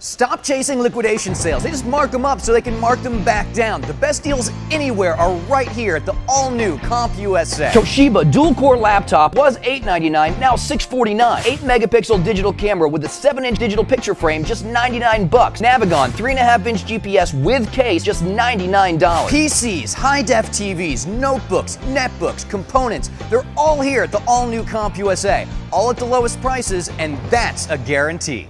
Stop chasing liquidation sales. They just mark them up so they can mark them back down. The best deals anywhere are right here at the all-new CompUSA. Toshiba dual-core laptop was $899, now $649. 8 megapixel digital camera with a 7-inch digital picture frame, just 99 bucks. Navigon 3.5-inch GPS with case, just $99. PCs, high-def TVs, notebooks, netbooks, components, they're all here at the all-new CompUSA. All at the lowest prices, and that's a guarantee.